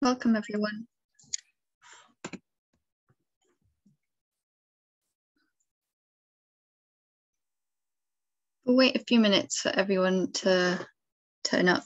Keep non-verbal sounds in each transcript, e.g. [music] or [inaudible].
Welcome, everyone. We'll wait a few minutes for everyone to turn up.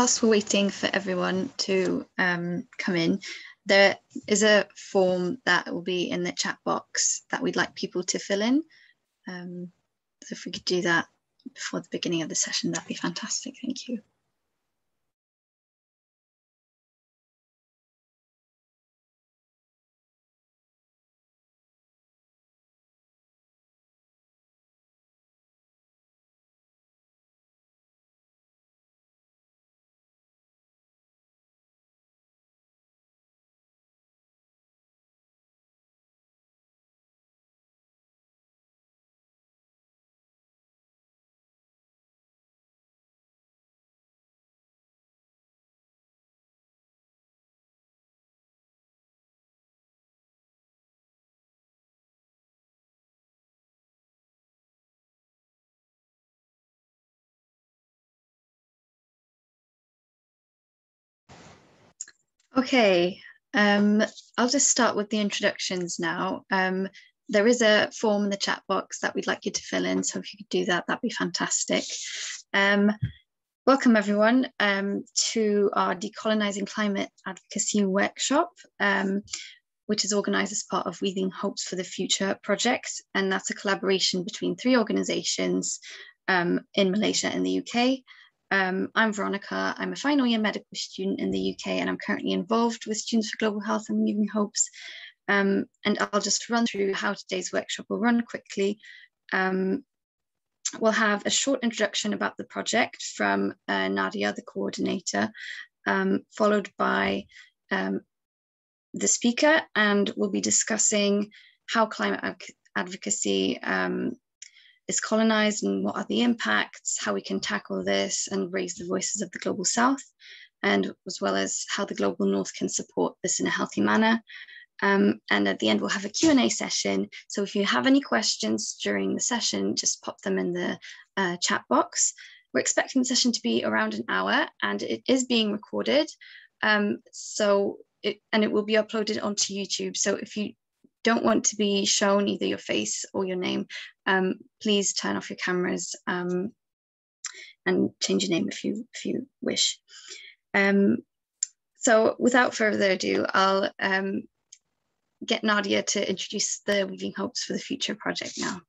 Whilst we're waiting for everyone to um, come in, there is a form that will be in the chat box that we'd like people to fill in. Um, so if we could do that before the beginning of the session, that'd be fantastic. Thank you. Okay, um, I'll just start with the introductions now. Um, there is a form in the chat box that we'd like you to fill in, so if you could do that, that'd be fantastic. Um, welcome everyone um, to our Decolonising Climate Advocacy Workshop, um, which is organised as part of Weaving Hopes for the Future project, and that's a collaboration between three organisations um, in Malaysia and the UK. Um, I'm Veronica. I'm a final year medical student in the UK and I'm currently involved with Students for Global Health and Weaving Hopes. Um, and I'll just run through how today's workshop will run quickly. Um, we'll have a short introduction about the project from uh, Nadia, the coordinator, um, followed by um, the speaker, and we'll be discussing how climate advocacy um, is colonized and what are the impacts, how we can tackle this and raise the voices of the global south, and as well as how the global north can support this in a healthy manner. Um, and at the end, we'll have a Q&A session. So if you have any questions during the session, just pop them in the uh, chat box. We're expecting the session to be around an hour and it is being recorded. Um, so it, and it will be uploaded onto YouTube. So if you don't want to be shown either your face or your name, um, please turn off your cameras um, and change your name if you, if you wish. Um, so without further ado, I'll um, get Nadia to introduce the Weaving Hopes for the Future project now.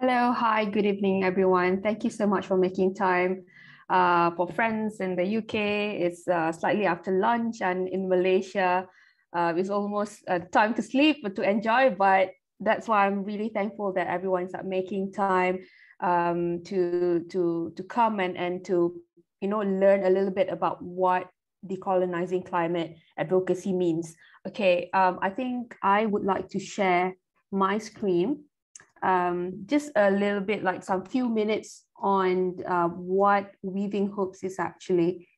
Hello, hi, good evening, everyone. Thank you so much for making time. Uh, for friends in the UK, it's uh, slightly after lunch, and in Malaysia, uh, it's almost uh, time to sleep, but to enjoy. But that's why I'm really thankful that everyone's making time um, to to to come and and to you know learn a little bit about what decolonizing climate advocacy means. Okay, um, I think I would like to share my screen, um, just a little bit like some few minutes on uh, what Weaving Hopes is actually.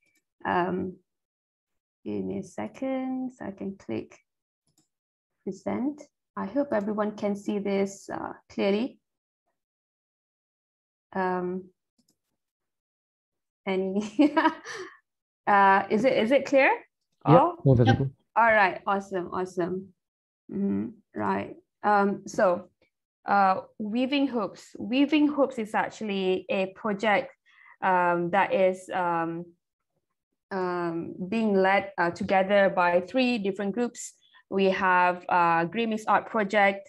Um, give me a second so I can click present. I hope everyone can see this uh, clearly. Um, any, [laughs] uh, is it is it clear? Yeah, oh, visible. All right, awesome, awesome. Mm -hmm. Right. Um, so uh, Weaving Hopes. Weaving Hopes is actually a project um, that is um, um, being led uh, together by three different groups. We have uh, Gerimis Art Project,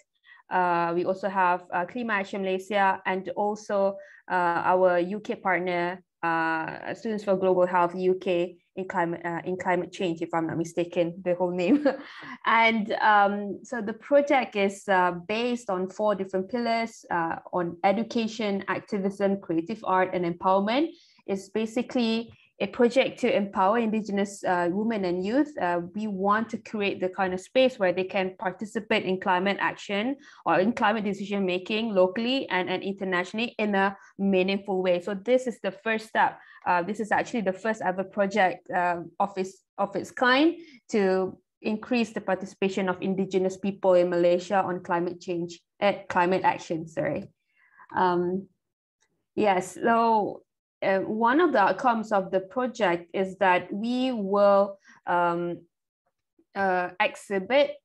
uh, we also have uh, Klima Action Malaysia and also uh, our UK partner, uh, Students for Global Health UK in climate uh, in climate change, if I'm not mistaken, the whole name. [laughs] and um, so the project is based on four different pillars on education, activism, creative art, and empowerment. It's basically a project to empower Indigenous uh, women and youth. Uh, we want to create the kind of space where they can participate in climate action or in climate decision making locally and, and internationally in a meaningful way. So this is the first step. Uh, this is actually the first ever project uh, of, its, of its kind to increase the participation of Indigenous people in Malaysia on climate change, eh, climate action, sorry. Um, yes, so uh, one of the outcomes of the project is that we will um, uh, exhibit,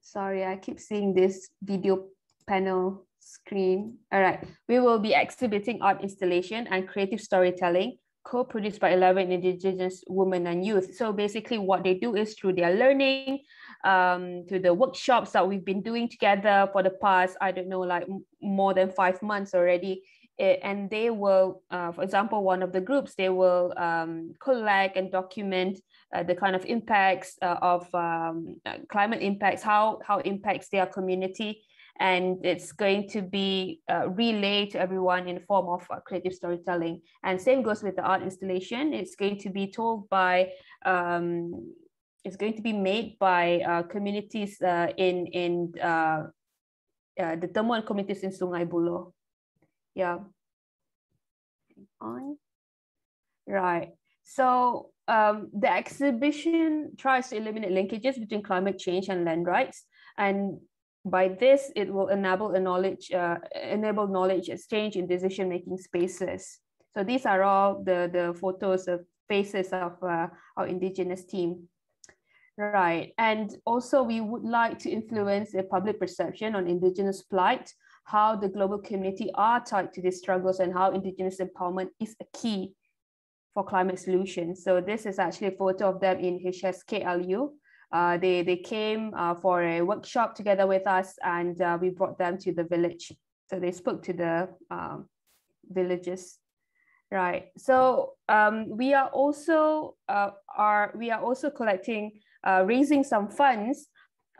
sorry, I keep seeing this video panel screen. All right, we will be exhibiting art installation and creative storytelling co-produced by 11 indigenous women and youth. So basically what they do is through their learning, um, to the workshops that we've been doing together for the past, I don't know, like more than five months already, and they will, uh, for example, one of the groups, they will um, collect and document uh, the kind of impacts uh, of um, uh, climate impacts, how, how impacts their community. And it's going to be uh, relayed to everyone in the form of uh, creative storytelling. And same goes with the art installation. It's going to be told by, um, it's going to be made by communities in, in the Temuan communities in Sungai Buloh yeah. On right. So um, the exhibition tries to eliminate linkages between climate change and land rights. And by this it will enable a knowledge uh, enable knowledge exchange in decision making spaces. So these are all the the photos of faces of uh, our indigenous team. Right. And also we would like to influence the public perception on indigenous plight how the global community are tied to these struggles and how Indigenous empowerment is a key for climate solutions. So this is actually a photo of them in HSKLU. Uh, they, they came uh, for a workshop together with us and uh, we brought them to the village. So they spoke to the um, villages. Right. So um, we are also uh, are we are also collecting, uh, raising some funds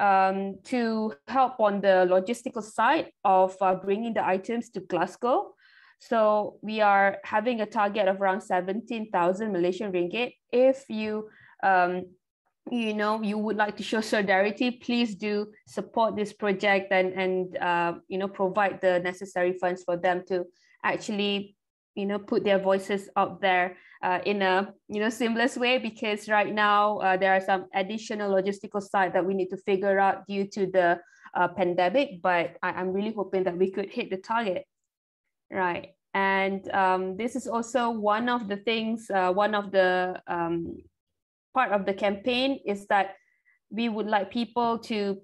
um, to help on the logistical side of uh, bringing the items to Glasgow. So we are having a target of around 17,000 Malaysian ringgit. If you, um, you know, you would like to show solidarity, please do support this project and, and uh, you know, provide the necessary funds for them to actually you know put their voices out there uh, in a you know seamless way because right now uh, there are some additional logistical side that we need to figure out due to the uh, pandemic but I, am really hoping that we could hit the target. Right. And um, this is also one of the things uh, one of the um, part of the campaign is that we would like people to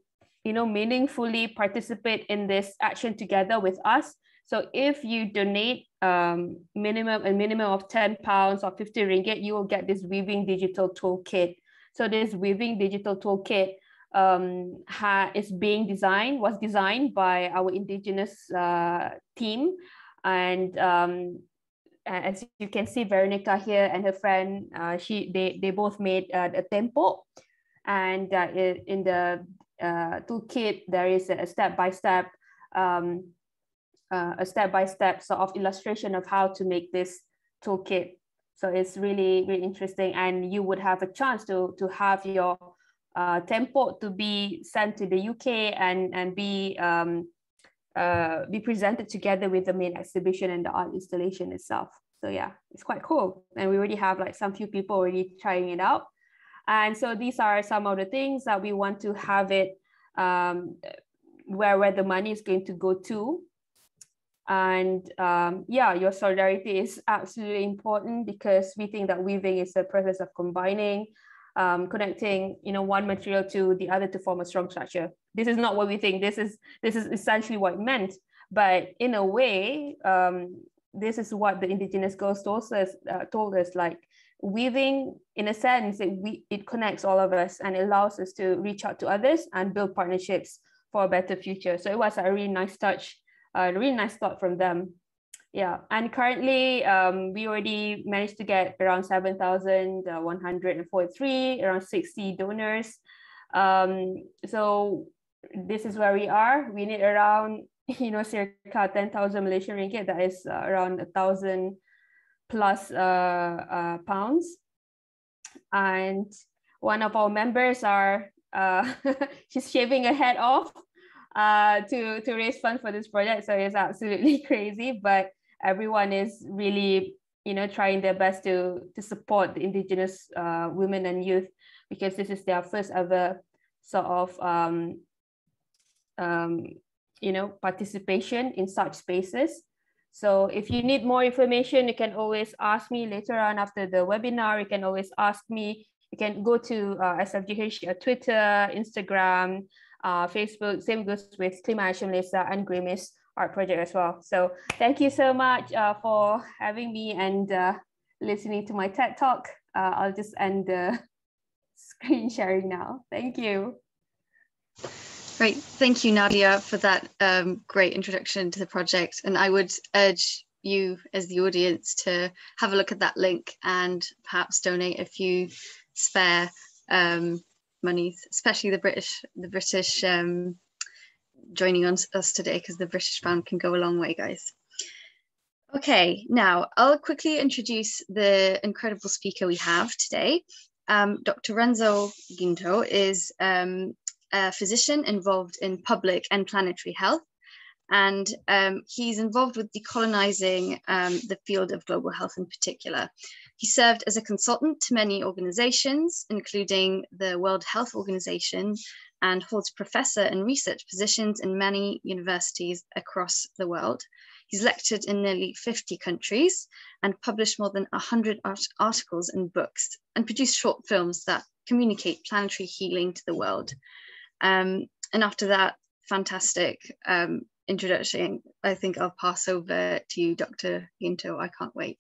you know meaningfully participate in this action together with us so if you donate um, minimum a minimum of 10 pounds or 50 ringgit, you will get this weaving digital toolkit. So this weaving digital toolkit um, is being designed, was designed by our indigenous uh, team. And um, as you can see, Veronica here and her friend, uh, she they, they both made uh, a tempo. And uh, in the uh, toolkit, there is a step-by-step um, uh, a step-by-step sort of illustration of how to make this toolkit. So it's really, really interesting. And you would have a chance to, to have your uh, tempo to be sent to the UK and, and be, um, uh, be presented together with the main exhibition and the art installation itself. So yeah, it's quite cool. And we already have like some few people already trying it out. And so these are some of the things that we want to have it um, where, where the money is going to go to and um, yeah, your solidarity is absolutely important because we think that weaving is a process of combining, um, connecting, you know, one material to the other to form a strong structure. This is not what we think. This is this is essentially what it meant. But in a way, um, this is what the indigenous girls told us. Uh, told us like weaving in a sense it, we, it connects all of us and allows us to reach out to others and build partnerships for a better future so it was a really nice touch a really nice thought from them. Yeah and currently um, we already managed to get around 7143 around 60 donors. Um, so this is where we are. We need around [laughs] you know circa 10,000 Malaysian ringgit. That is uh, around a thousand plus uh, uh, pounds. And one of our members are, uh, [laughs] she's shaving her head off uh, to, to raise funds for this project. So it's absolutely [laughs] crazy, but everyone is really, you know, trying their best to, to support the indigenous uh, women and youth because this is their first ever sort of, um, um, you know, participation in such spaces. So if you need more information, you can always ask me later on after the webinar. You can always ask me. You can go to uh, SFGH uh, Twitter, Instagram, uh, Facebook. Same goes with Klima Action Malaysia and Gerimis Art Project as well. So thank you so much uh, for having me and uh, listening to my TED Talk. Uh, I'll just end the [laughs] screen sharing now. Thank you. Great. Thank you, Nadia, for that um, great introduction to the project. And I would urge you as the audience to have a look at that link and perhaps donate a few spare um, monies, especially the British, the British um, joining on us today because the British pound can go a long way, guys. Okay, now I'll quickly introduce the incredible speaker we have today. Um, Dr. Renzo Guinto is um, a physician involved in public and planetary health. And um, he's involved with decolonizing um, the field of global health in particular. He served as a consultant to many organizations, including the World Health Organization, and holds professor and research positions in many universities across the world. He's lectured in nearly 50 countries and published more than 100 art articles and books and produced short films that communicate planetary healing to the world. Um, and after that fantastic um, introduction, I think I'll pass over to you, Dr. Guinto. I can't wait.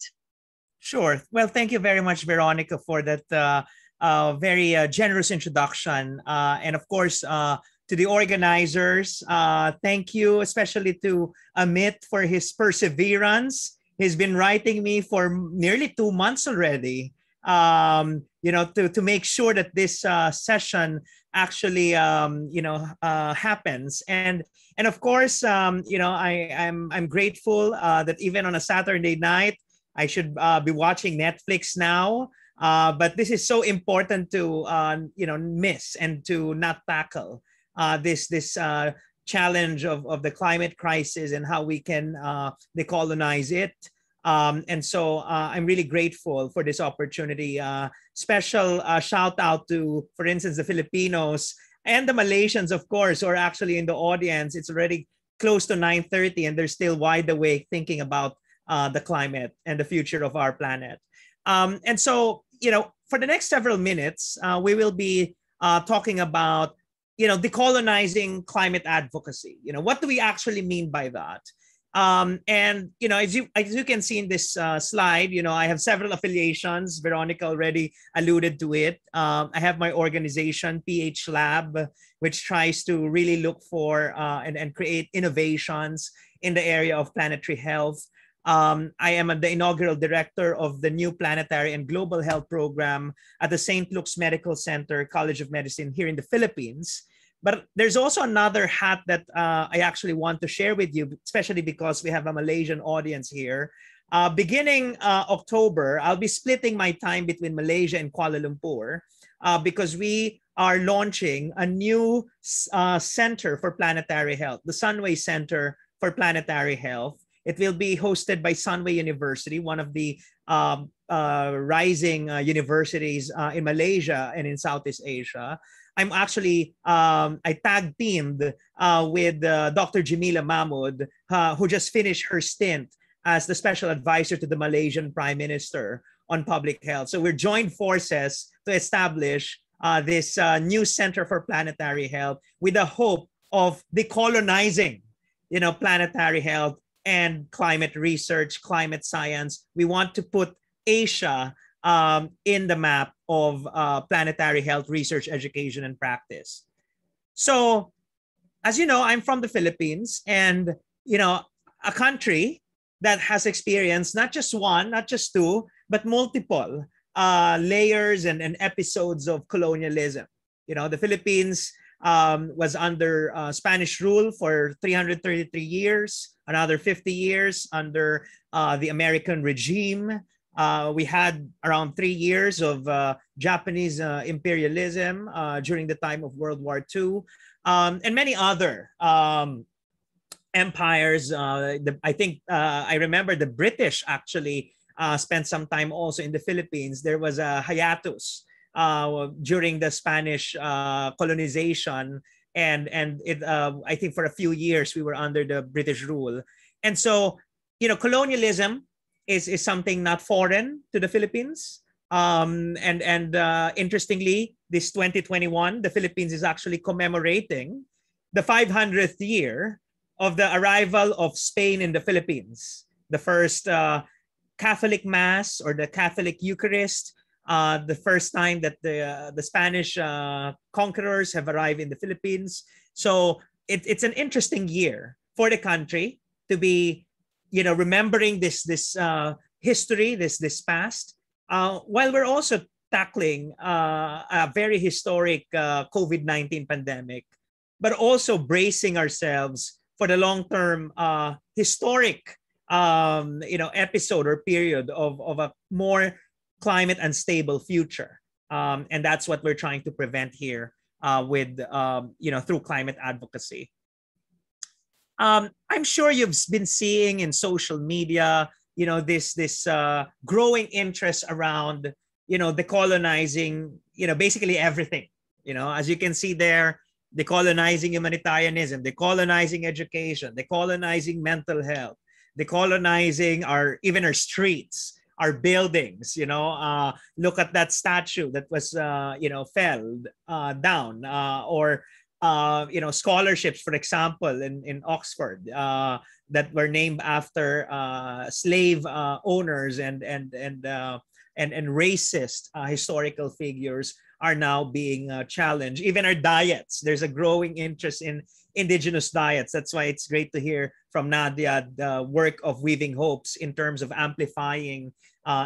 Sure. Well, thank you very much, Veronica, for that uh, uh, very uh, generous introduction. Uh, and of course, uh, to the organizers, uh, thank you, especially to Amit for his perseverance. He's been writing me for nearly two months already um, you know, to, to make sure that this session actually, um, you know, happens. And and of course, um, you know, I, I'm I'm grateful that even on a Saturday night, I should uh, be watching Netflix now. Uh, but this is so important to uh, you know miss and to not tackle uh, this this uh, challenge of, of the climate crisis and how we can uh, decolonize it. Um, and so I'm really grateful for this opportunity. Special shout out to, for instance, the Filipinos and the Malaysians, of course, who are actually in the audience. It's already close to 9.30 and they're still wide awake thinking about uh, the climate and the future of our planet. Um, and so, you know, for the next several minutes, uh, we will be uh, talking about, you know, decolonizing climate advocacy. You know, what do we actually mean by that? Um, and you know, as you as you can see in this uh, slide, you know, I have several affiliations. Veronica already alluded to it. Um, I have my organization, PH Lab, which tries to really look for uh, and, and create innovations in the area of planetary health. Um, I am the inaugural director of the new planetary and global health program at the St. Luke's Medical Center College of Medicine here in the Philippines. But there's also another hat that uh, I actually want to share with you, especially because we have a Malaysian audience here. Uh, beginning uh, October, I'll be splitting my time between Malaysia and Kuala Lumpur uh, because we are launching a new uh, center for planetary health, the Sunway Center for Planetary Health. It will be hosted by Sunway University, one of the um, uh, rising universities in Malaysia and in Southeast Asia. I'm actually um, I tag teamed uh, with uh, Dr. Jemilah Mahmood, uh, who just finished her stint as the special advisor to the Malaysian Prime Minister on public health. So we're joined forces to establish uh, this uh, new Center for Planetary Health with the hope of decolonizing, you know, planetary health and climate research, climate science. We want to put Asia um, in the map of uh, planetary health research, education, and practice. So, as you know, I'm from the Philippines, and you know, a country that has experienced not just one, not just two, but multiple uh, layers and, and episodes of colonialism. You know, the Philippines um, was under uh, Spanish rule for 333 years, another 50 years under uh, the American regime. Uh, we had around three years of uh, Japanese uh, imperialism uh, during the time of World War II, um, and many other um, empires. The, I think I remember the British actually spent some time also in the Philippines. There was a hiatus during the Spanish colonization and and it uh, I think for a few years we were under the British rule, and so you know colonialism is is something not foreign to the Philippines. Um, and and uh, interestingly, this 2021, the Philippines is actually commemorating the 500th year of the arrival of Spain in the Philippines. The first uh, Catholic Mass or the Catholic Eucharist, uh, the first time that the uh, the Spanish uh, conquerors have arrived in the Philippines. So it, it's an interesting year for the country to be you know remembering this this uh, history this this past while we're also tackling a very historic uh, covid-19 pandemic but also bracing ourselves for the long-term uh, historic um, you know episode or period of, of a more climate unstable future um, and that's what we're trying to prevent here uh, with um, you know through climate advocacy um, I'm sure you've been seeing in social media, you know, this this uh, growing interest around, you know, decolonizing, you know, basically everything. You know, as you can see there, decolonizing humanitarianism, decolonizing education, decolonizing mental health, decolonizing our even our streets, our buildings. You know, uh, look at that statue that was, uh, you know, fell uh, down, uh, or uh, you know scholarships for example in, in oxford uh, that were named after uh, slave owners and and and and, and racist historical figures are now being challenged even our diets there's a growing interest in indigenous diets that's why it's great to hear from nadia the work of weaving hopes in terms of amplifying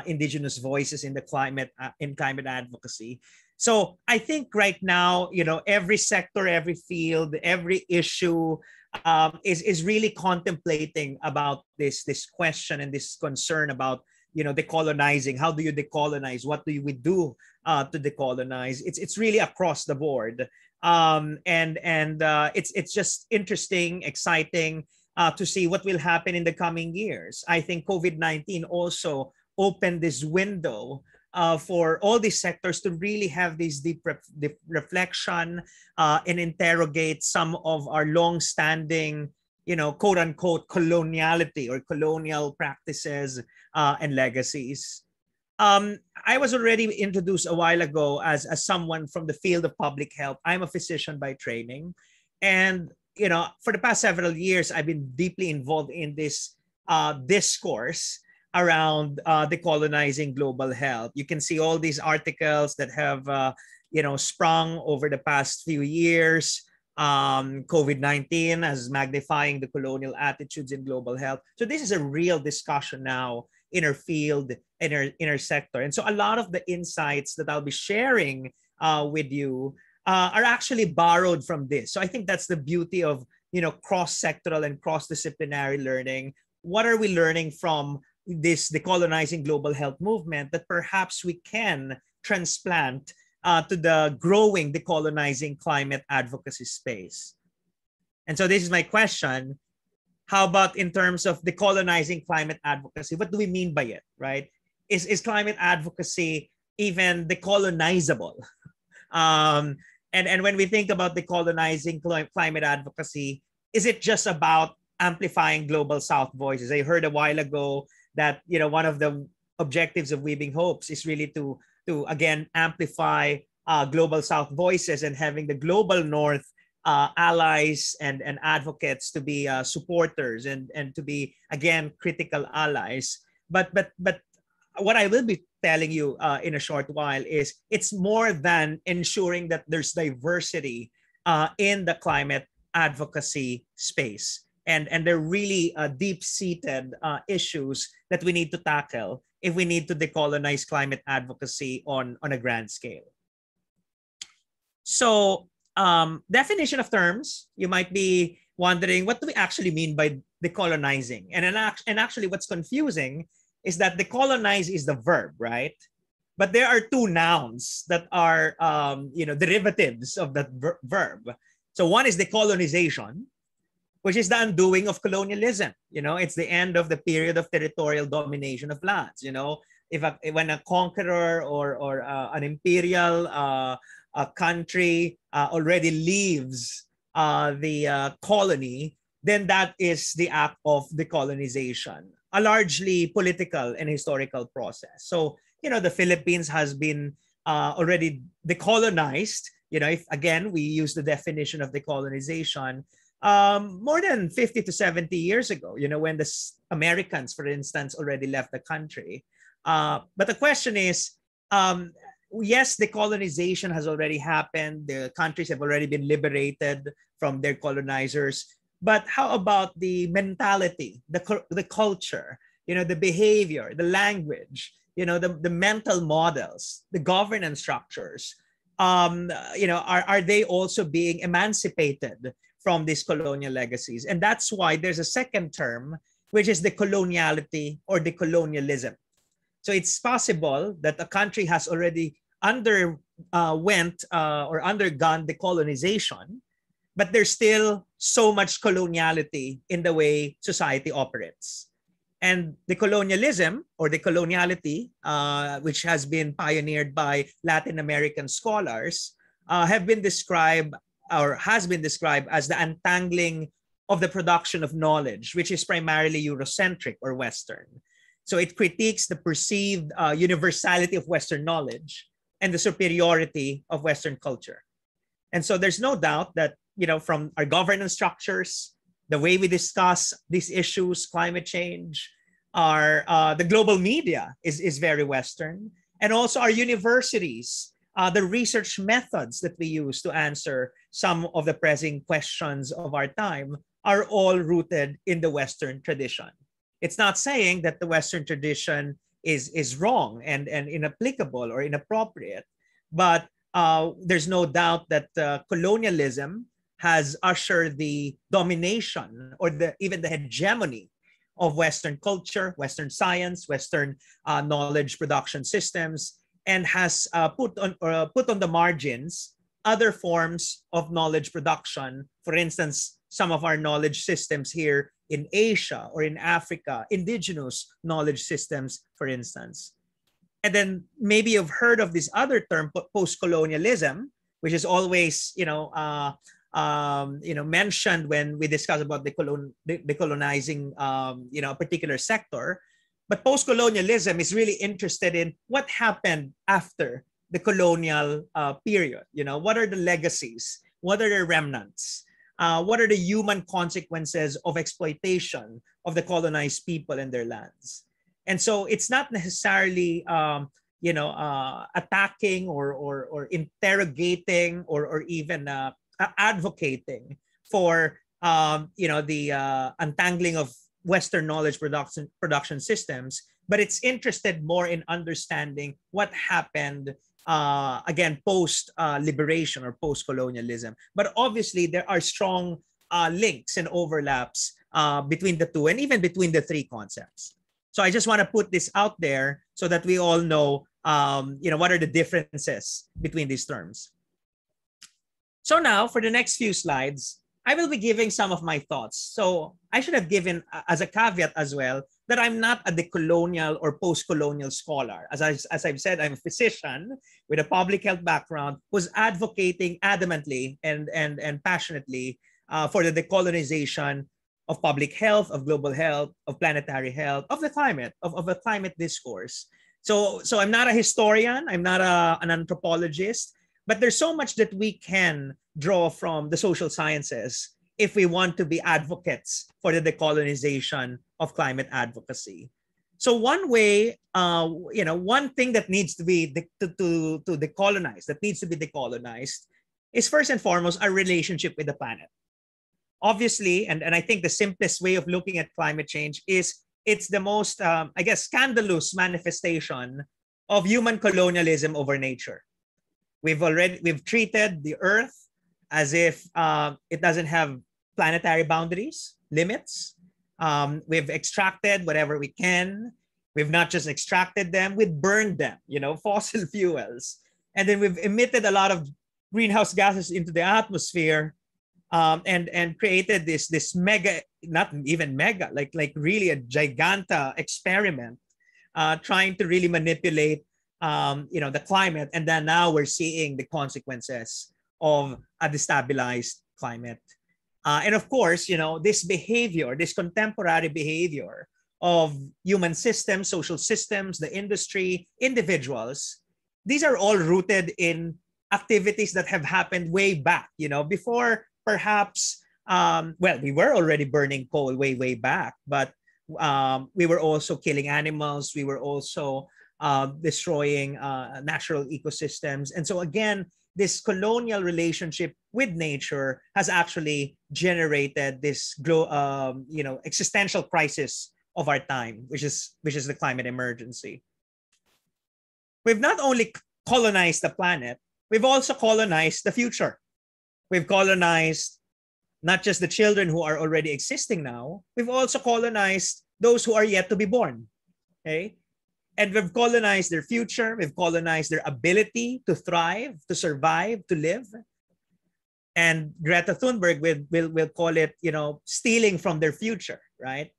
indigenous voices in the climate in climate advocacy so I think right now, you know, every sector, every field, every issue um, is is really contemplating about this this question and this concern about you know decolonizing. How do you decolonize? What do we do uh, to decolonize? It's it's really across the board, um, and and uh, it's it's just interesting, exciting. Uh, to see what will happen in the coming years. I think COVID 19 also opened this window uh, for all these sectors to really have this deep, deep reflection uh, and interrogate some of our long-standing, you know, quote unquote coloniality or colonial practices uh, and legacies. Um, I was already introduced a while ago as, as someone from the field of public health. I'm a physician by training. And, you know, for the past several years, I've been deeply involved in this uh, discourse around uh, decolonizing global health. You can see all these articles that have, uh, you know, sprung over the past few years. Um, COVID-19 as magnifying the colonial attitudes in global health. So this is a real discussion now in our field, in our, in our sector. And so a lot of the insights that I'll be sharing uh, with you uh, are actually borrowed from this. So I think that's the beauty of you know cross-sectoral and cross-disciplinary learning. What are we learning from this decolonizing global health movement that perhaps we can transplant uh, to the growing decolonizing climate advocacy space. And so this is my question. How about in terms of decolonizing climate advocacy? What do we mean by it, right? Is, is climate advocacy even decolonizable? [laughs] um, and, and when we think about decolonizing climate advocacy, is it just about amplifying global South voices? I heard a while ago that you know one of the objectives of weaving hopes is really to to again amplify uh, global south voices and having the global north uh, allies and and advocates to be uh, supporters and and to be again critical allies but but but what i will be telling you uh, in a short while is it's more than ensuring that there's diversity uh, in the climate advocacy space. And, and they're really uh, deep-seated uh, issues that we need to tackle if we need to decolonize climate advocacy on, on a grand scale. So um, definition of terms, you might be wondering, what do we actually mean by decolonizing? And, and actually what's confusing is that decolonize is the verb, right? But there are two nouns that are, um, you know, derivatives of that ver verb. So one is decolonization, which is the undoing of colonialism. You know, it's the end of the period of territorial domination of lands. You know, if a, when a conqueror or or uh, an imperial uh, a country uh, already leaves uh, the uh, colony, then that is the act of decolonization a largely political and historical process. So, you know, the Philippines has been uh, already decolonized. You know, if again we use the definition of decolonization, um, more than 50 to 70 years ago, you know, when the Americans, for instance, already left the country. Uh, but the question is, um, yes, the colonization has already happened. The countries have already been liberated from their colonizers. But how about the mentality the the culture you know the behavior the language you know the, the mental models the governance structures? Um you know are, are they also being emancipated from these colonial legacies? And that's why there's a second term which is the coloniality or the colonialism so it's possible that a country has already underwent uh, uh, or undergone decolonization but there's still so much coloniality in the way society operates. And the colonialism or the coloniality, uh, which has been pioneered by Latin American scholars, uh, have been described or has been described as the untangling of the production of knowledge, which is primarily Eurocentric or Western. So it critiques the perceived uh, universality of Western knowledge and the superiority of Western culture. And so there's no doubt that you know, from our governance structures, the way we discuss these issues, climate change, our uh, the global media is, is very Western, and also our universities, uh, the research methods that we use to answer some of the pressing questions of our time are all rooted in the Western tradition. It's not saying that the Western tradition is is wrong and and inapplicable or inappropriate, but uh, there's no doubt that uh, colonialism has ushered the domination or the even the hegemony of Western culture, Western science, Western uh, knowledge production systems, and has uh, put on uh, put on the margins other forms of knowledge production. For instance, some of our knowledge systems here in Asia or in Africa, indigenous knowledge systems, for instance. And then maybe you've heard of this other term, post-colonialism, which is always, you know, uh, um, you know mentioned when we discuss about the decolon decolonizing um, you know a particular sector. But post-colonialism is really interested in what happened after the colonial uh, period. You know what are the legacies? What are the remnants uh, what are the human consequences of exploitation of the colonized people and their lands? And so it's not necessarily um, you know uh, attacking or, or, or interrogating or, or even uh, advocating for um, you know the uh, untangling of Western knowledge production production systems, but it's interested more in understanding what happened uh, again post uh, liberation or post colonialism. But obviously, there are strong uh, links and overlaps uh, between the two, and even between the three concepts. So I just want to put this out there so that we all know, um, you know, what are the differences between these terms. So now for the next few slides, I will be giving some of my thoughts. So I should have given as a caveat as well that I'm not a decolonial or post-colonial scholar. As, I, as I've said, I'm a physician with a public health background who's advocating adamantly and, and, and passionately uh, for the decolonization of public health, of global health, of planetary health, of the climate, of, of a climate discourse. So, so I'm not a historian, I'm not a, an anthropologist, but there's so much that we can draw from the social sciences if we want to be advocates for the decolonization of climate advocacy. So one way, uh, you know, one thing that needs to be de- to, to, to decolonize, that needs to be decolonized, is first and foremost our relationship with the planet. Obviously, and, and I think the simplest way of looking at climate change is it's the most, um, I guess, scandalous manifestation of human colonialism over nature. We've already we've treated the Earth as if uh, it doesn't have planetary boundaries, limits. Um, we've extracted whatever we can. We've not just extracted them, we've burned them, you know, [laughs] fossil fuels. And then we've emitted a lot of greenhouse gases into the atmosphere um, and, and created this, this mega, not even mega, like, like really a giganta experiment uh, trying to really manipulate um, you know, the climate. And then now we're seeing the consequences of a destabilized climate. Uh, and of course, you know, this behavior, this contemporary behavior of human systems, social systems, the industry, individuals, these are all rooted in activities that have happened way back, you know, before perhaps, um, well, we were already burning coal way, way back, but um, we were also killing animals. We were also uh, destroying uh, natural ecosystems. And so again, this colonial relationship with nature has actually generated this um, you know existential crisis of our time which is which is the climate emergency. We've not only colonized the planet we've also colonized the future. We've colonized not just the children who are already existing now we've also colonized those who are yet to be born okay and we've colonized their future. We've colonized their ability to thrive to survive to live. And greta thunberg will, will, will call it you know stealing from their future right?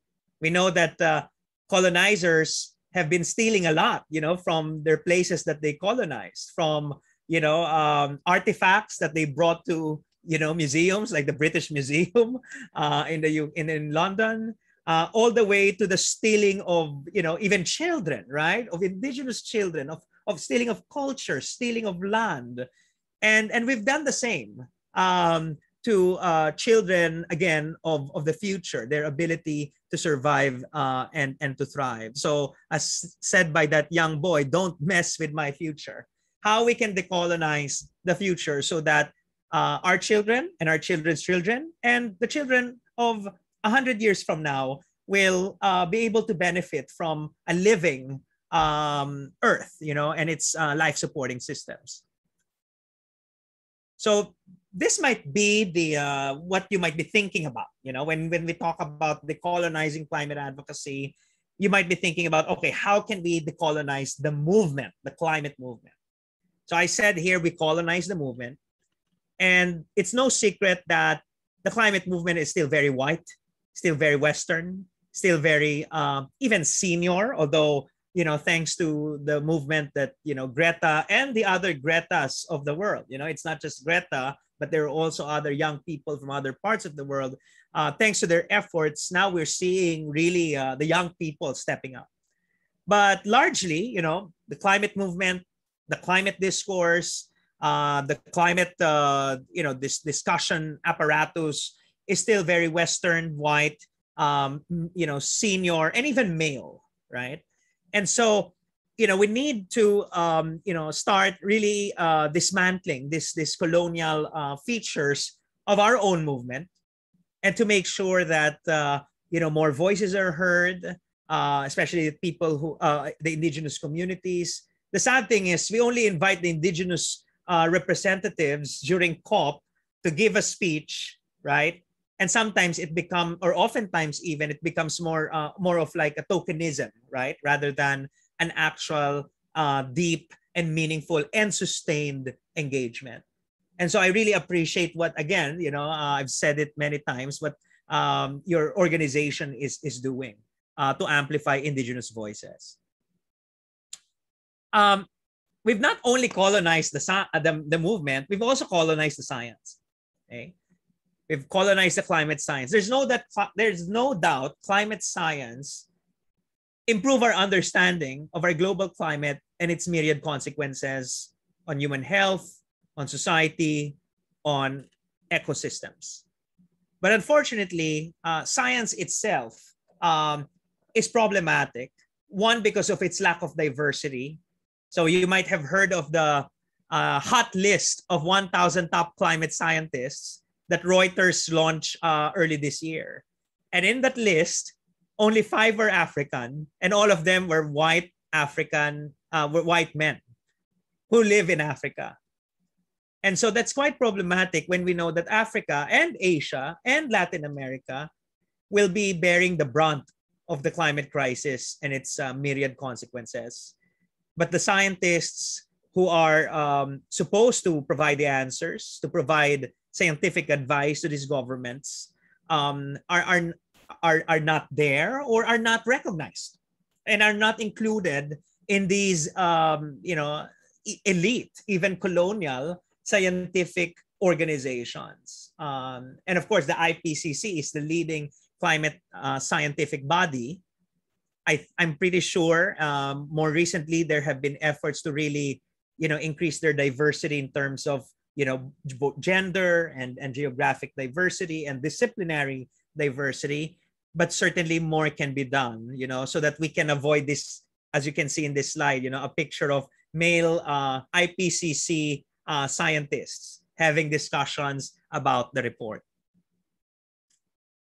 We know that uh, colonizers have been stealing a lot you know from their places that they colonized from you know um, artifacts that they brought to you know museums like the british museum [laughs] uh, in the in, in london uh, all the way to the stealing of you know even children right? Of indigenous children of of stealing of culture stealing of land. And and we've done the same um, to uh, children again of of the future their ability to survive uh, and and to thrive. So as said by that young boy don't mess with my future. How we can decolonize the future so that uh, our children and our children's children and the children of 100 years from now will uh, be able to benefit from a living um, earth you know and its uh, life supporting systems. So this might be the uh, what you might be thinking about you know when when we talk about decolonizing climate advocacy you might be thinking about okay how can we decolonize the movement the climate movement? So i said here we colonize the movement and it's no secret that the climate movement is still very white still very Western, still very um, even senior, although you know thanks to the movement that you know greta and the other gretas of the world you know it's not just greta but there are also other young people from other parts of the world. Uh, thanks to their efforts now we're seeing really uh, the young people stepping up. But largely you know the climate movement the climate discourse uh, the climate uh, you know this discussion apparatus is still very Western, white, um, you know, senior, and even male, right? And so, you know, we need to, um, you know, start really uh, dismantling this this colonial uh, features of our own movement, and to make sure that uh, you know more voices are heard, uh, especially people who uh, the indigenous communities. The sad thing is, we only invite the indigenous uh, representatives during COP to give a speech, right? And sometimes it become or oftentimes even it becomes more uh, more of like a tokenism right? Rather than an actual uh, deep and meaningful and sustained engagement. And so i really appreciate what again you know uh, i've said it many times what um, your organization is is doing uh, to amplify indigenous voices. Um, we've not only colonized the, the, the movement we've also colonized the science okay We've colonized the climate science. There's no that there's no doubt climate science improve our understanding of our global climate and its myriad consequences on human health, on society, on ecosystems. But unfortunately, uh, science itself um, is problematic one because of its lack of diversity. So you might have heard of the uh, hot list of 1,000 top climate scientists that Reuters launched uh, early this year. And in that list, only five were African, and all of them were white African, uh, were white men who live in Africa. And so that's quite problematic when we know that Africa and Asia and Latin America will be bearing the brunt of the climate crisis and its uh, myriad consequences. But the scientists who are um, supposed to provide the answers, to provide scientific advice to these governments, um, are, are, are, are not there or are not recognized and are not included in these, um, you know, elite, even colonial scientific organizations. Um, and of course, the IPCC is the leading climate uh, scientific body. I, I'm pretty sure um, more recently there have been efforts to really, you know, increase their diversity in terms of, you know, both gender and, and geographic diversity and disciplinary diversity. But certainly more can be done, you know, so that we can avoid this, as you can see in this slide, you know, a picture of male uh, IPCC uh, scientists having discussions about the report.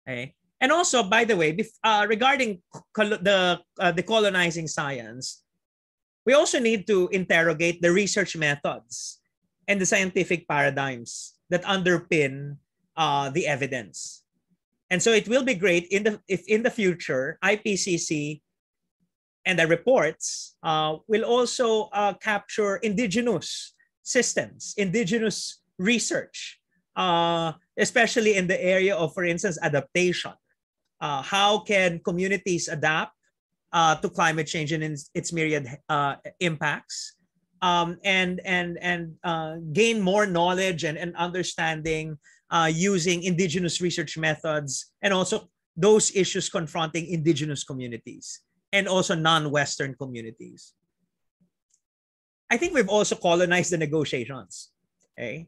Okay. And also, by the way, uh, regarding the uh, decolonizing science, we also need to interrogate the research methods and the scientific paradigms that underpin uh, the evidence. And so it will be great in the if in the future IPCC and the reports uh, will also uh, capture indigenous systems, indigenous research, uh, especially in the area of, for instance, adaptation. Uh, how can communities adapt uh, to climate change and its, myriad impacts, um, and and and uh, gain more knowledge and, and understanding uh, using indigenous research methods, and also those issues confronting indigenous communities and also non-Western communities. I think we've also colonized the negotiations. Okay.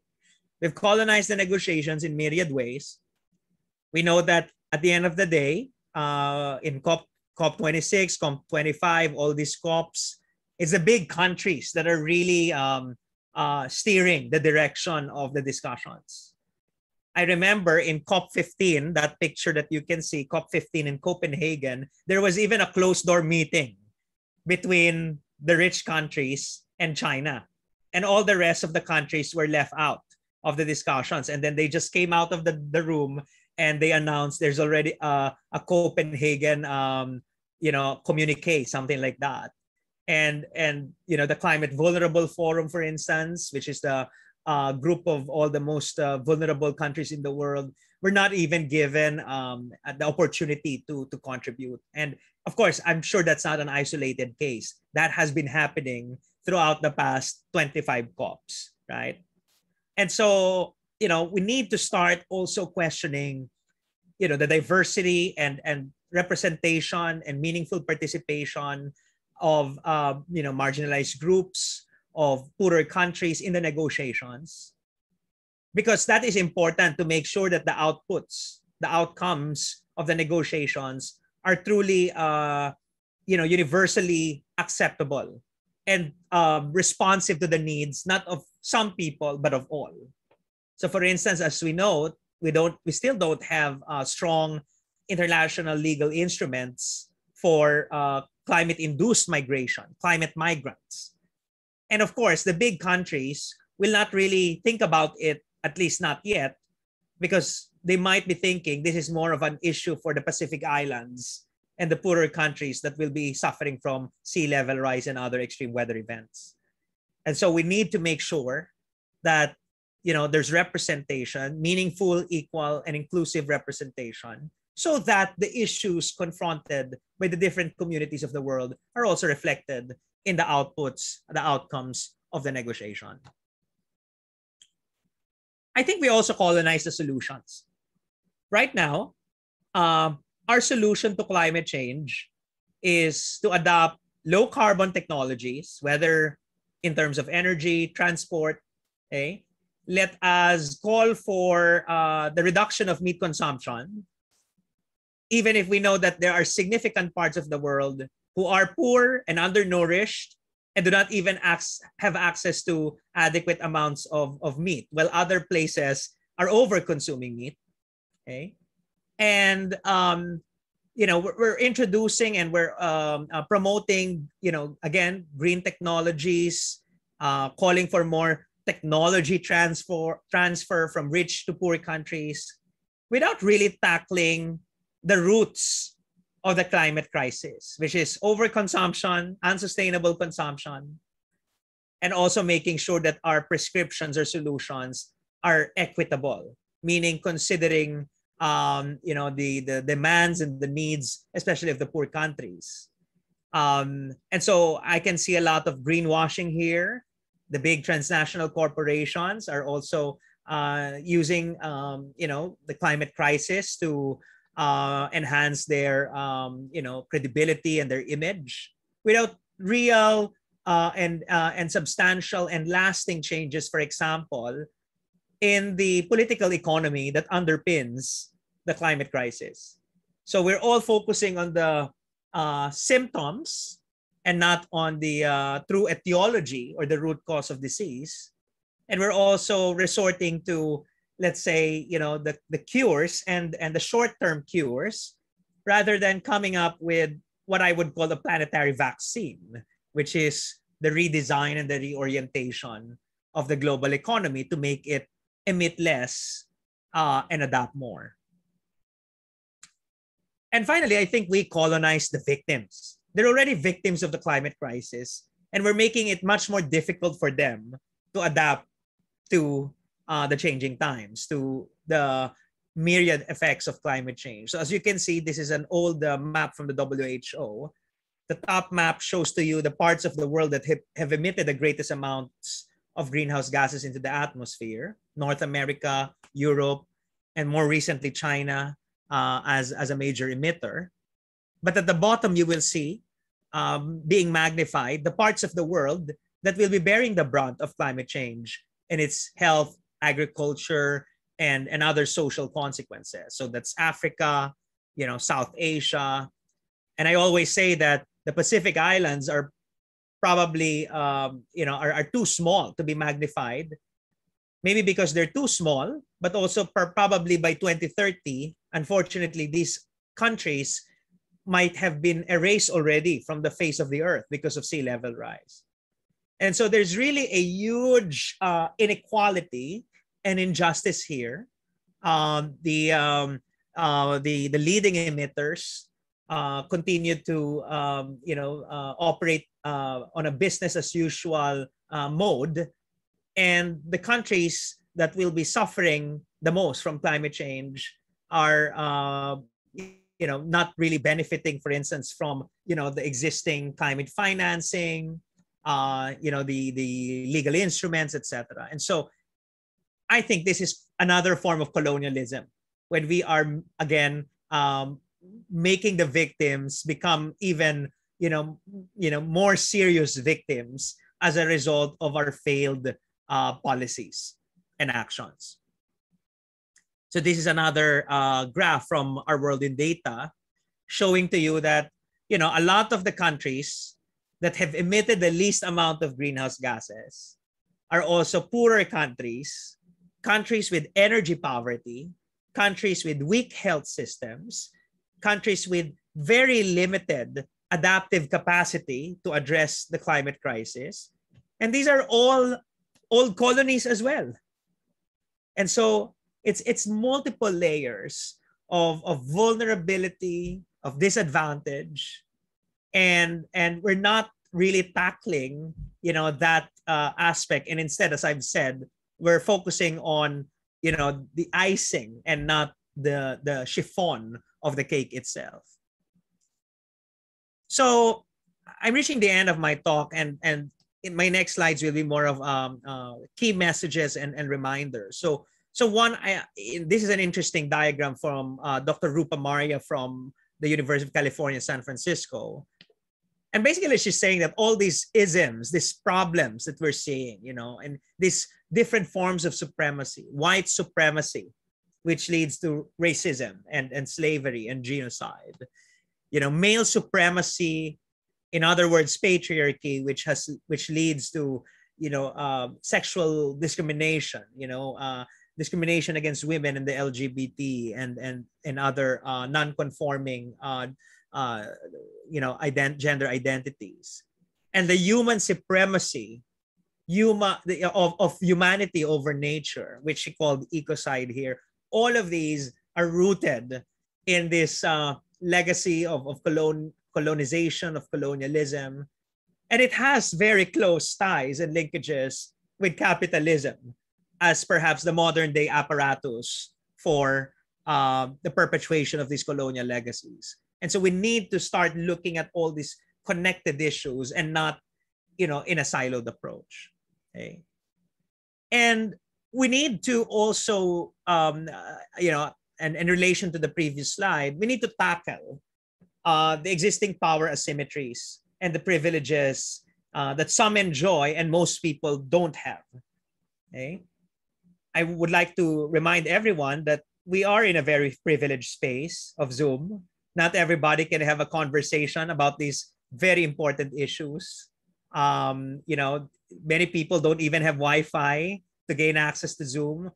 We've colonized the negotiations in myriad ways. We know that at the end of the day, uh, in COP COP26, COP25, all these COPs, it's the big countries that are really um, uh, steering the direction of the discussions. I remember in COP15, that picture that you can see, COP15 in Copenhagen, there was even a closed door meeting between the rich countries and China. And all the rest of the countries were left out of the discussions. And then they just came out of the, the room and they announced there's already a, a Copenhagen, um, you know, communique, something like that. And, and, you know, the Climate Vulnerable Forum, for instance, which is the uh, group of all the most uh, vulnerable countries in the world, were not even given um, the opportunity to, to contribute. And of course, I'm sure that's not an isolated case. That has been happening throughout the past 25 COPs, right? And so, you know, we need to start also questioning, you know, the diversity and and representation and meaningful participation of uh, you know marginalized groups of poorer countries in the negotiations. Because that is important to make sure that the outputs the outcomes of the negotiations are truly uh, you know universally acceptable and um, responsive to the needs not of some people but of all. So for instance as we know we don't we still don't have uh, strong international legal instruments for uh, climate induced migration climate migrants and of course the big countries will not really think about it at least not yet because they might be thinking this is more of an issue for the pacific islands and the poorer countries that will be suffering from sea level rise and other extreme weather events. And so we need to make sure that you know there's representation, meaningful, equal, and inclusive representation, so that the issues confronted by the different communities of the world are also reflected in the outputs, the outcomes of the negotiation. I think we also colonize the solutions. Right now, um, our solution to climate change is to adopt low carbon technologies, whether in terms of energy, transport. Okay, let us call for uh, the reduction of meat consumption, even if we know that there are significant parts of the world who are poor and undernourished and do not even have access to adequate amounts of, of meat, while other places are over consuming meat. Okay. And, um, you know, we're, we're introducing and we're um, uh, promoting, you know, again, green technologies, uh, calling for more technology transfer transfer from rich to poor countries without really tackling the roots of the climate crisis, which is overconsumption, unsustainable consumption, and also making sure that our prescriptions or solutions are equitable, meaning considering um, you know the, the demands and the needs, especially of the poor countries. Um, and so I can see a lot of greenwashing here. The big transnational corporations are also uh, using um, you know the climate crisis to uh, enhance their um, you know credibility and their image without real uh, and uh, and substantial and lasting changes. For example, in the political economy that underpins the climate crisis. So we're all focusing on the uh, symptoms and not on the uh, true etiology or the root cause of disease. And we're also resorting to, let's say, you know, the, the cures and, and the short-term cures rather than coming up with what I would call a planetary vaccine, which is the redesign and the reorientation of the global economy to make it emit less uh, and adapt more. And finally, I think we colonize the victims. They're already victims of the climate crisis, and we're making it much more difficult for them to adapt to uh, the changing times, to the myriad effects of climate change. So as you can see, this is an old uh, map from the WHO. The top map shows to you the parts of the world that have, emitted the greatest amounts of greenhouse gases into the atmosphere. North America, Europe, and more recently China uh, as, as a major emitter. But at the bottom, you will see um, being magnified the parts of the world that will be bearing the brunt of climate change and its health, agriculture, and, and other social consequences. So that's Africa, you know, South Asia. And I always say that the Pacific Islands are probably um, you know are, are too small to be magnified maybe because they're too small but also per, probably by 2030 unfortunately these countries might have been erased already from the face of the earth because of sea level rise and so there's really a huge uh, inequality and injustice here um, the um, uh, the the leading emitters uh, continue to um, you know uh, operate uh, on a business as usual uh, mode, and the countries that will be suffering the most from climate change are uh, you know not really benefiting, for instance, from you know the existing climate financing, you know the the legal instruments, etc. And so, I think this is another form of colonialism when we are again um, making the victims become even you know you know more serious victims as a result of our failed uh, policies and actions. So this is another uh, graph from our world in data showing to you that you know a lot of the countries that have emitted the least amount of greenhouse gases are also poorer countries countries with energy poverty countries with weak health systems countries with very limited adaptive capacity to address the climate crisis. And these are all old colonies as well. And so it's it's multiple layers of, of vulnerability, of disadvantage, and and we're not really tackling you know that uh, aspect. And instead, as I've said, we're focusing on you know the icing and not the the chiffon of the cake itself. So I'm reaching the end of my talk, and and in my next slides will be more of um, uh, key messages and, and reminders. So so one, I, this is an interesting diagram from uh, Dr. Rupa Marya from the University of California, San Francisco. And basically, she's saying that all these isms, these problems that we're seeing, you know, and these different forms of supremacy, white supremacy, which leads to racism and, and slavery and genocide. You know, male supremacy in other words patriarchy which has which leads to you know uh, sexual discrimination you know uh, discrimination against women and the lgbt and and and other uh, non-conforming uh, uh, you know ident- gender identities and the human supremacy human of, of humanity over nature which she called ecocide here all of these are rooted in this uh, legacy of, of colon, colonization of colonialism and it has very close ties and linkages with capitalism as perhaps the modern day apparatus for uh, the perpetuation of these colonial legacies. And so we need to start looking at all these connected issues and not, you know, in a siloed approach. Okay. And we need to also, um, uh, you know, and in relation to the previous slide, we need to tackle uh, the existing power asymmetries and the privileges uh, that some enjoy and most people don't have. Okay? I would like to remind everyone that we are in a very privileged space of Zoom. Not everybody can have a conversation about these very important issues. Um, you know, many people don't even have Wi-Fi to gain access to Zoom.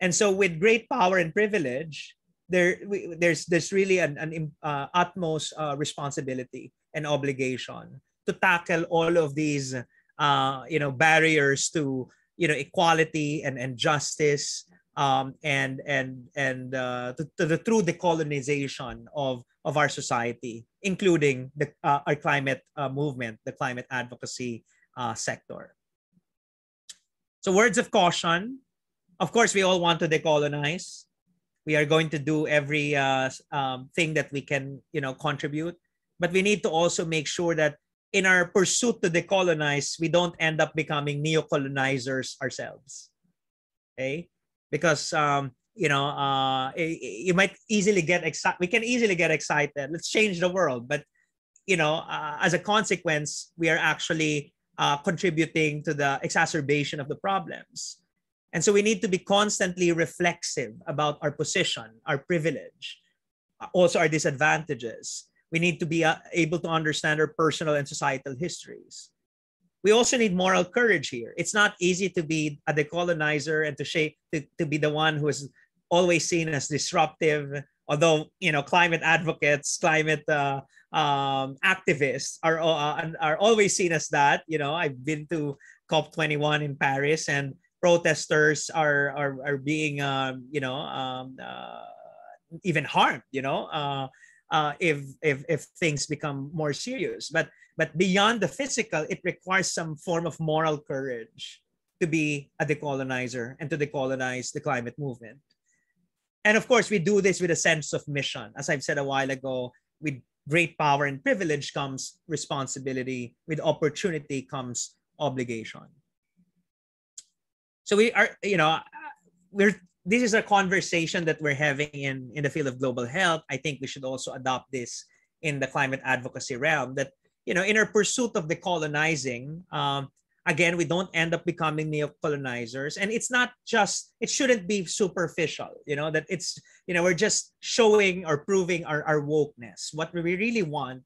And so with great power and privilege, there we, there's there's really an, an uh, utmost uh, responsibility and obligation to tackle all of these uh, you know barriers to you know equality and, and justice um, and and and uh, the true decolonization of of our society, including the uh, our climate uh, movement, the climate advocacy uh, sector. So words of caution. Of course, we all want to decolonize. We are going to do every uh, um, thing that we can, you know, contribute, but we need to also make sure that in our pursuit to decolonize, we don't end up becoming neo-colonizers ourselves. Okay? Because um, you know, uh, you might easily get excited. We can easily get excited. Let's change the world, but you know, uh, as a consequence, we are actually uh, contributing to the exacerbation of the problems. And so we need to be constantly reflexive about our position, our privilege, also our disadvantages, we need to be uh, able to understand our personal and societal histories. We also need moral courage here. It's not easy to be a decolonizer and to shape to, to be the one who is always seen as disruptive. Although you know, climate advocates, climate uh, um, activists are uh, are always seen as that. You know, I've been to COP21 in Paris, and protesters are are, are being um, you know um, uh, even harmed. You know, uh, uh, if if if things become more serious. But but beyond the physical, it requires some form of moral courage to be a decolonizer and to decolonize the climate movement. And of course, we do this with a sense of mission. As I've said a while ago, with great power and privilege comes responsibility. With opportunity comes obligation. So we are, you know, we're this is a conversation that we're having in, in the field of global health. I think we should also adopt this in the climate advocacy realm that, you know, in our pursuit of decolonizing, um, again, we don't end up becoming neo-colonizers. And it's not just, it shouldn't be superficial, you know, that it's, you know, we're just showing or proving our, our wokeness. What we really want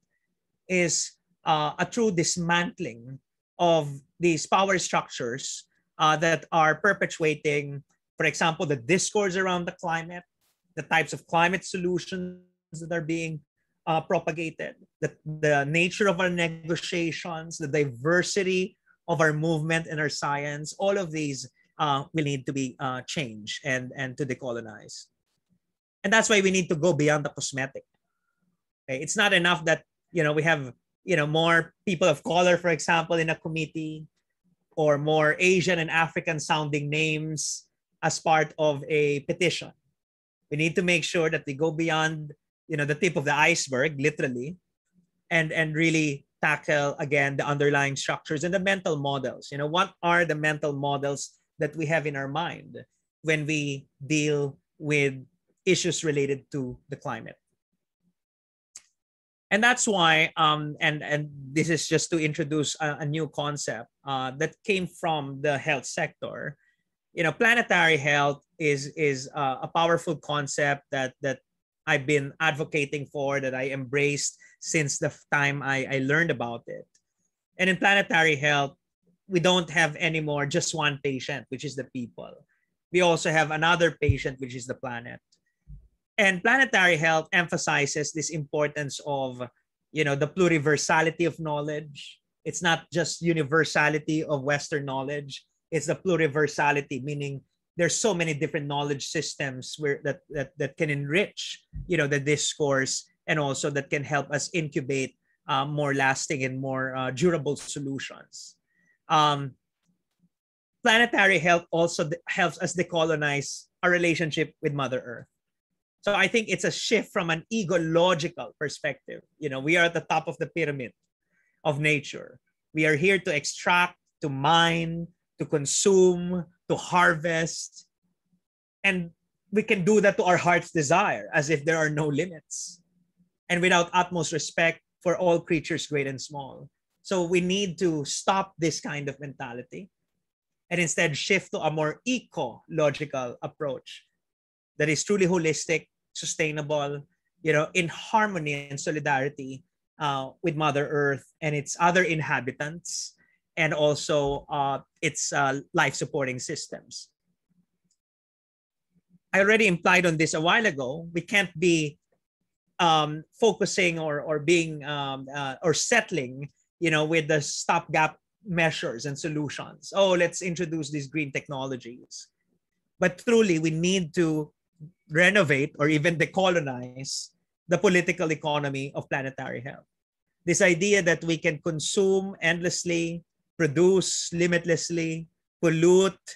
is uh, a true dismantling of these power structures uh, that are perpetuating for example, the discourse around the climate, the types of climate solutions that are being uh, propagated, the, the nature of our negotiations, the diversity of our movement and our science, all of these uh, will need to be uh, changed and, and to decolonize. And that's why we need to go beyond the cosmetic. Okay? It's not enough that you know we have you know more people of color, for example, in a committee, or more Asian and African sounding names as part of a petition. We need to make sure that we go beyond, you know, the tip of the iceberg, literally, and and really tackle again the underlying structures and the mental models. You know, what are the mental models that we have in our mind when we deal with issues related to the climate? and that's why um, and and this is just to introduce a, a new concept uh, that came from the health sector you know planetary health is is uh, a powerful concept that that I've been advocating for, that I embraced since the time I, I learned about it. And in planetary health, we don't have anymore just one patient, which is the people. We also have another patient, which is the planet. And planetary health emphasizes this importance of, you know, the pluriversality of knowledge. It's not just universality of Western knowledge. It's the pluriversality, meaning there's so many different knowledge systems where that, that that can enrich, you know, the discourse and also that can help us incubate uh, more lasting and more uh, durable solutions. Um, planetary health also helps us decolonize our relationship with Mother Earth. So I think it's a shift from an ecological perspective. You know, we are at the top of the pyramid of nature. We are here to extract, to mine, to consume, to harvest. And we can do that to our heart's desire as if there are no limits and without utmost respect for all creatures, great and small. So we need to stop this kind of mentality and instead shift to a more ecological approach that is truly holistic, sustainable, you know, in harmony and solidarity uh, with Mother Earth and its other inhabitants, and also uh, its uh, life supporting systems. I already implied on this a while ago. We can't be um, focusing or or being um, uh, or settling, you know, with the stopgap measures and solutions. Oh, let's introduce these green technologies. But truly, we need to renovate or even decolonize the political economy of planetary health. This idea that we can consume endlessly, produce limitlessly, pollute,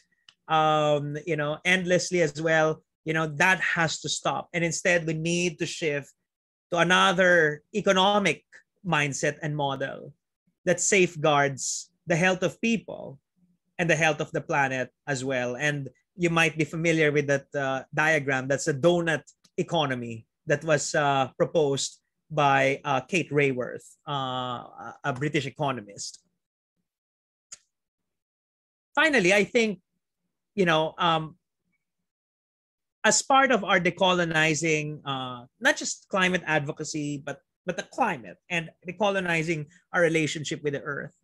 um, you know, endlessly as well. You know, that has to stop. And instead, we need to shift to another economic mindset and model that safeguards the health of people and the health of the planet as well. And you might be familiar with that uh, diagram. That's a donut economy that was uh, proposed by uh, Kate Raworth, uh, a British economist. Finally, I think, you know, um, as part of our decolonizing uh, not just climate advocacy but but the climate and decolonizing our relationship with the earth.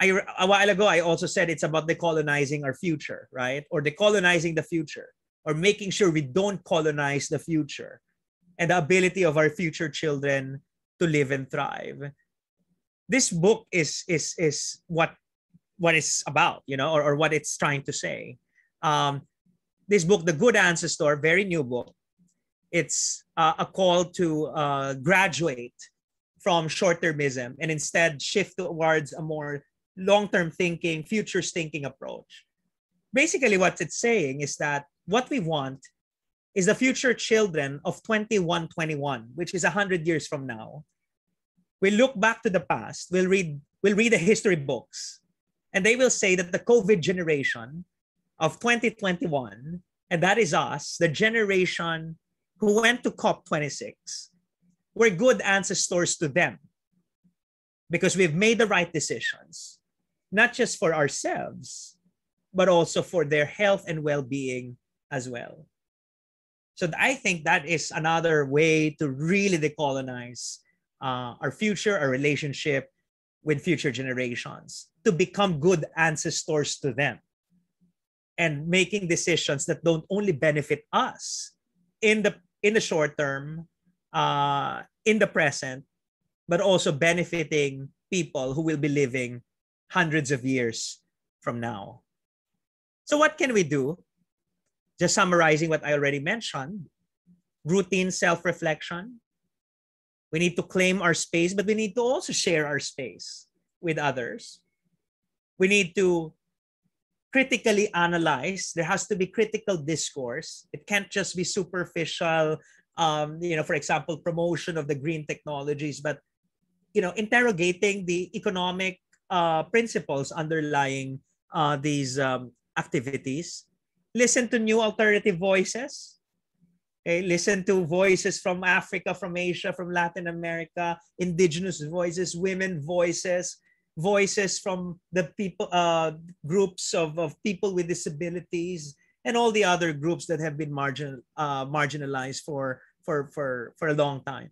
I, a while ago i also said it's about decolonizing our future right? Or decolonizing the future or making sure we don't colonize the future and the ability of our future children to live and thrive. This book is is is what what it's about you know or, or what it's trying to say um, this book, The Good Ancestor, very new book. It's uh, a call to uh, graduate from short-termism and instead shift towards a more long-term thinking, futures thinking approach. Basically, what it's saying is that what we want is the future children of 2121, which is 100 years from now. We look back to the past, we'll read, we'll read the history books, and they will say that the COVID generation of 2021, and that is us, the generation who went to COP26, we're good ancestors to them because we've made the right decisions, not just for ourselves, but also for their health and well being as well. So I think that is another way to really decolonize uh, our future, our relationship with future generations, to become good ancestors to them. And making decisions that don't only benefit us in the in the short term uh, in the present but also benefiting people who will be living hundreds of years from now. So what can we do? Just summarizing what i already mentioned routine self-reflection we need to claim our space but we need to also share our space with others we need to critically analyze. There has to be critical discourse. It can't just be superficial, um, you know, for example, promotion of the green technologies, but, you know, interrogating the economic uh, principles underlying uh, these um, activities. Listen to new alternative voices. Okay, listen to voices from Africa, from Asia, from Latin America, indigenous voices, women voices, voices from the people uh, groups of, of people with disabilities and all the other groups that have been margin, uh, marginalized for for for for a long time.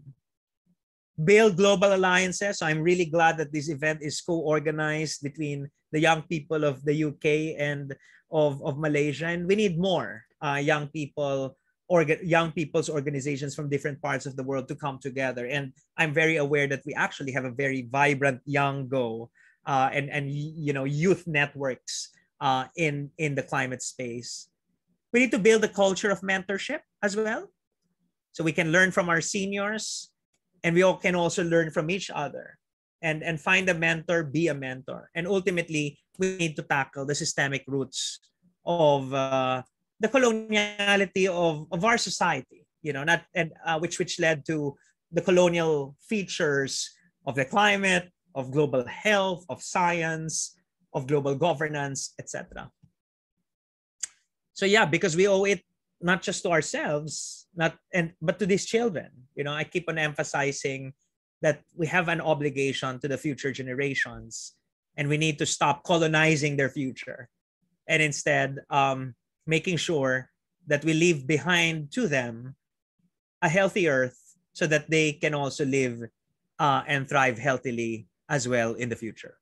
Build global alliances. So I'm really glad that this event is co-organized between the young people of the UK and of, of Malaysia, and we need more uh, young people orga- young people's organizations from different parts of the world to come together. And I'm very aware that we actually have a very vibrant YOUNGO uh, and and you know youth networks uh, in in the climate space. We need to build a culture of mentorship as well, so we can learn from our seniors, and we all can also learn from each other, and and find a mentor, be a mentor, and ultimately we need to tackle the systemic roots of uh, the coloniality of, of our society, you know, not and uh, which which led to the colonial features of the climate, of global health, of science, of global governance, etc. So yeah, because we owe it not just to ourselves, not and but to these children. You know, I keep on emphasizing that we have an obligation to the future generations, and we need to stop colonizing their future, and instead um, making sure that we leave behind to them a healthy earth so that they can also live uh, and thrive healthily as well in the future.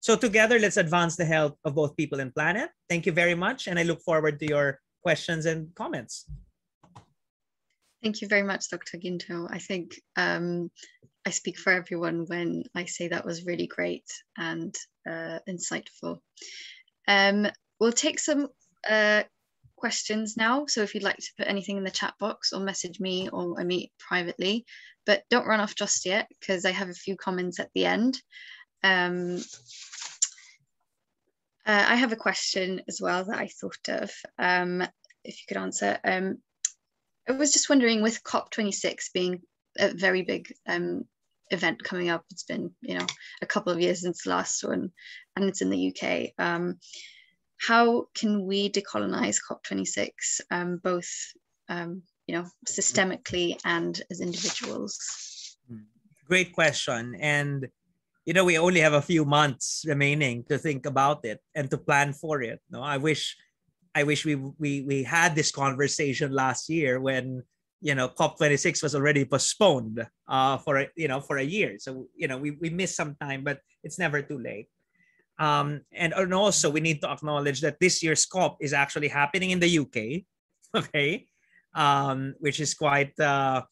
So together, let's advance the health of both people and planet. Thank you very much. And I look forward to your questions and comments. Thank you very much, Dr. Guinto. I think um, I speak for everyone when I say that was really great and uh, insightful. Um, we'll take some uh, questions now. So if you'd like to put anything in the chat box or message me or Amit privately, but don't run off just yet because I have a few comments at the end. Um, uh, I have a question as well that I thought of, um, if you could answer. Um, I was just wondering with COP26 being a very big um, event coming up, it's been, you know, a couple of years since the last one and it's in the UK. How can we decolonize COP26 um, both um, you know systemically and as individuals? Hmm. Great question, and you know we only have a few months remaining to think about it and to plan for it. No, I wish, I wish we we we had this conversation last year when you know COP26 was already postponed uh, for a, you know for a year. So you know we we missed some time, but it's never too late. Um, and, and also, we need to acknowledge that this year's COP is actually happening in the UK, [laughs] okay, um, which is quite uh,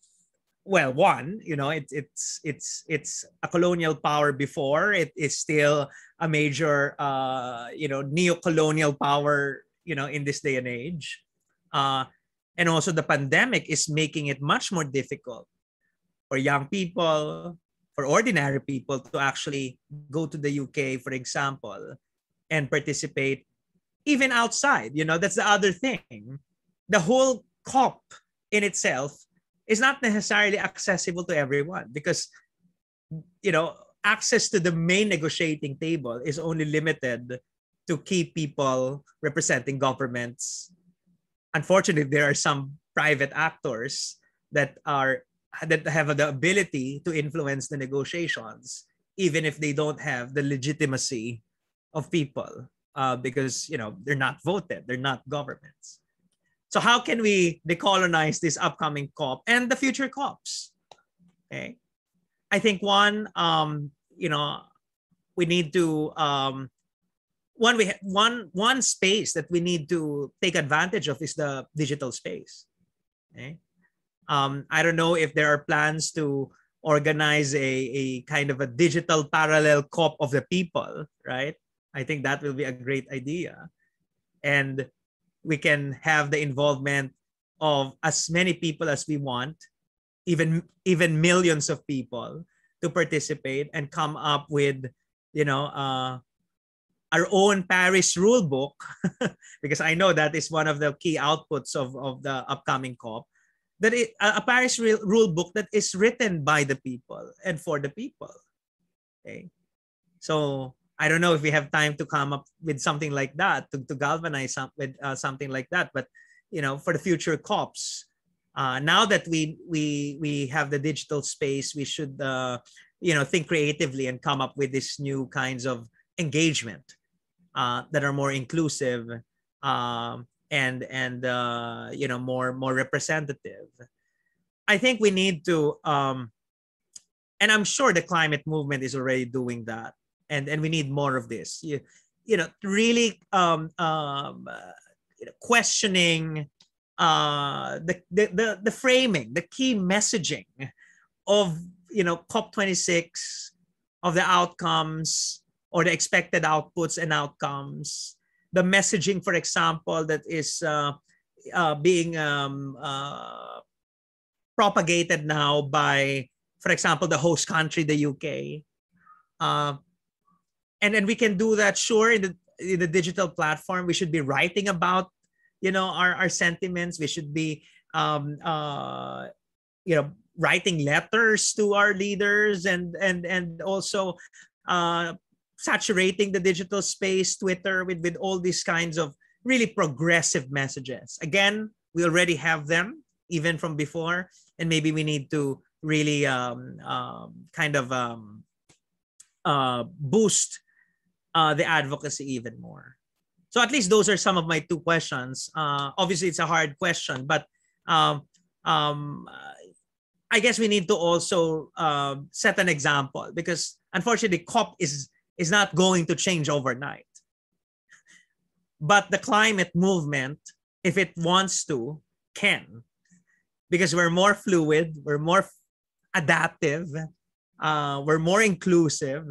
well. One, you know, it, it's it's it's a colonial power before. It is still a major, uh, you know, neo-colonial power, you know, in this day and age. Uh, and also, the pandemic is making it much more difficult for young people, for ordinary people to actually go to the UK, for example, and participate even outside. You know, that's the other thing. The whole COP in itself is not necessarily accessible to everyone because, you know, access to the main negotiating table is only limited to key people representing governments. Unfortunately, there are some private actors that are that have the ability to influence the negotiations, even if they don't have the legitimacy of people, uh, because you know they're not voted, they're not governments. So how can we decolonize this upcoming COP and the future COPs? Okay, I think one, um, you know, we need to um, one we ha- one one space that we need to take advantage of is the digital space. Okay, um, I don't know if there are plans to organize a, a kind of a digital parallel COP of the people, right? I think that will be a great idea. And we can have the involvement of as many people as we want, even even millions of people to participate and come up with, you know, uh, our own Paris rule book, [laughs] because I know that is one of the key outputs of, of the upcoming COP that it, a Paris rule book that is written by the people and for the people. Okay. So I don't know if we have time to come up with something like that to, to galvanize some, with uh, something like that. But you know, for the future COPs, uh, now that we we we have the digital space, we should uh, you know think creatively and come up with these new kinds of engagement uh, that are more inclusive um, and and uh, you know more more representative I think we need to, um, and I'm sure the climate movement is already doing that, and and we need more of this. You, you know, really um, um, uh, you know, questioning uh, the, the the the framing, the key messaging of you know COP26, of the outcomes or the expected outputs and outcomes. The messaging, for example, that is uh, uh, being um, uh, propagated now by, for example, the host country, the UK. Uh, and then we can do that, sure, in the, in the digital platform. We should be writing about, you know, our, our sentiments. We should be, um, uh, you know, writing letters to our leaders and and and also uh, saturating the digital space, Twitter, with with all these kinds of really progressive messages. Again, we already have them even from before, and maybe we need to really um, um, kind of um, uh, boost uh, the advocacy even more. So at least those are some of my two questions. Uh, obviously, it's a hard question, but um, um, I guess we need to also um, set an example because unfortunately, COP is is not going to change overnight. But the climate movement, if it wants to, can, because we're more fluid, we're more adaptive, uh, we're more inclusive,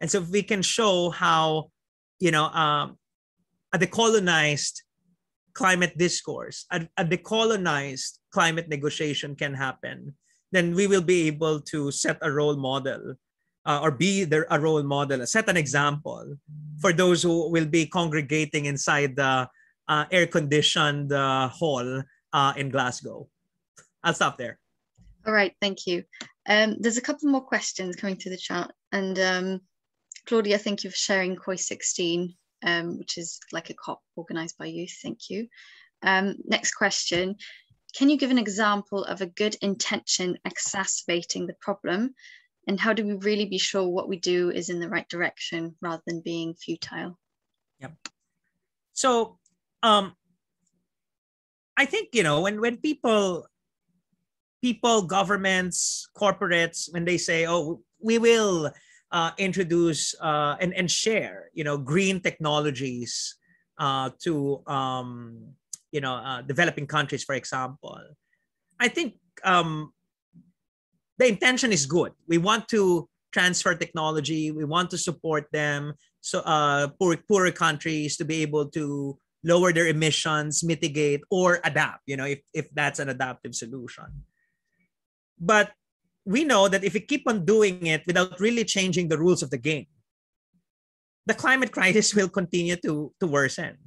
and so if we can show how, you know, um, a decolonized climate discourse, a, a decolonized climate negotiation can happen, then we will be able to set a role model uh, or be the, a role model, set an example for those who will be congregating inside the uh, air-conditioned uh, hall uh, in Glasgow. I'll stop there. All right, thank you. Um, there's a couple more questions coming through the chat. And um, Claudia, thank you for sharing COY 16, um, which is like a COP organized by youth. Thank you. Um, next question. Can you give an example of a good intention exacerbating the problem and how do we really be sure what we do is in the right direction rather than being futile? Yep. So um i think you know when when people people governments corporates when they say oh we will uh, introduce uh, and, and share you know green technologies uh, to um, you know uh, developing countries for example i think um, the intention is good. We want to transfer technology. We want to support them. So uh, poor, poorer countries to be able to lower their emissions, mitigate, or adapt. You know, if if that's an adaptive solution. But we know that if we keep on doing it without really changing the rules of the game, the climate crisis will continue to, to worsen.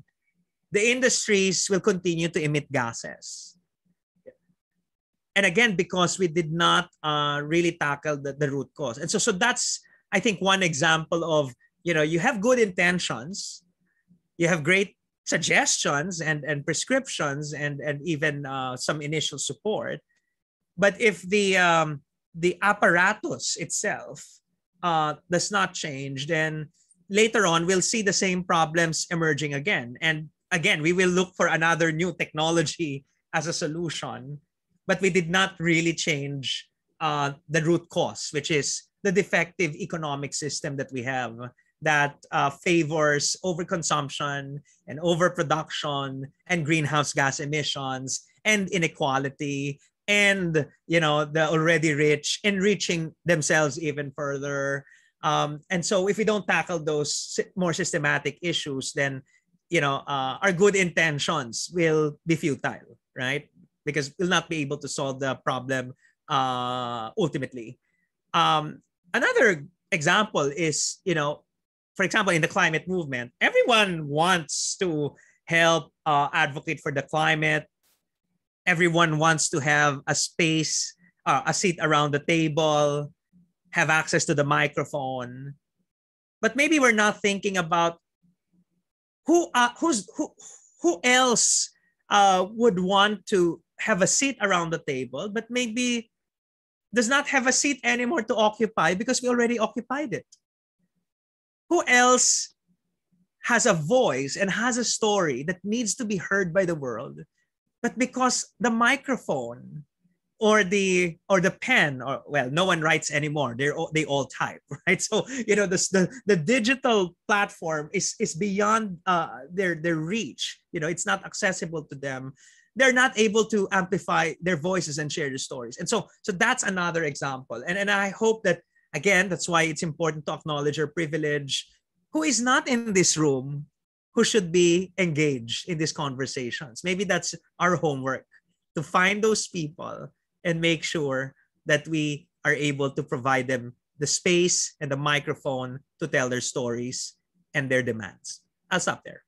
The industries will continue to emit gases and again because we did not uh, really tackle the, the root cause. And so so that's i think one example of you know you have good intentions you have great suggestions and and prescriptions and and even uh, some initial support. But if the um, the apparatus itself uh, does not change then later on we'll see the same problems emerging again. And again we will look for another new technology as a solution but we did not really change uh, the root cause, which is the defective economic system that we have that uh, favors overconsumption and overproduction and greenhouse gas emissions and inequality and you know the already rich enriching themselves even further. Um, and so if we don't tackle those more systematic issues then you know uh, our good intentions will be futile right because we'll not be able to solve the problem uh, ultimately. Um, another example is, you know, for example, in the climate movement, everyone wants to help uh, advocate for the climate. Everyone wants to have a space, uh, a seat around the table, have access to the microphone. But maybe we're not thinking about who uh, who's who who else uh, would want to have a seat around the table, but maybe does not have a seat anymore to occupy because we already occupied it. Who else has a voice and has a story that needs to be heard by the world, but because the microphone or the or the pen or well no one writes anymore. They're all, they all type [laughs] right? So you know this the the digital platform is is beyond uh their their reach. You know it's not accessible to them they're not able to amplify their voices and share their stories and so so that's another example and and i hope that again that's why it's important to acknowledge our privilege who is not in this room who should be engaged in these conversations maybe that's our homework to find those people and make sure that we are able to provide them the space and the microphone to tell their stories and their demands. I'll stop there.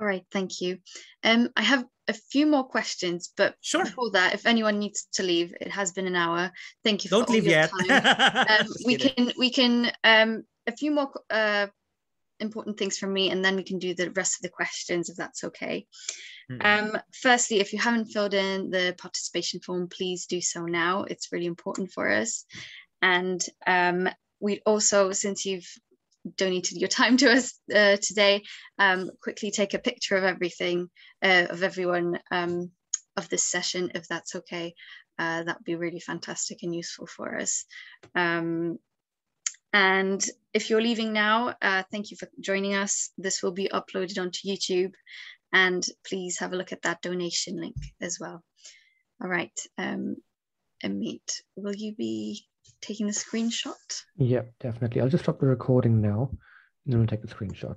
All right, thank you. Um, I have a few more questions, but sure. before that, if anyone needs to leave, it has been an hour. Thank you. Don't leave yet. [laughs] um, we can we can um, a few more uh, important things from me, and then we can do the rest of the questions if that's okay. Mm-hmm. Um, firstly, if you haven't filled in the participation form, please do so now. It's really important for us. And um, we also, since you've donated your time to us uh, today, um, quickly take a picture of everything, uh, of everyone um, of this session, if that's okay. Uh, that would be really fantastic and useful for us. Um, and if you're leaving now, uh, thank you for joining us. This will be uploaded onto YouTube and please have a look at that donation link as well. All right, um, Amit, will you be taking the screenshot? Yep, definitely. I'll just stop the recording now and then we'll take the screenshot.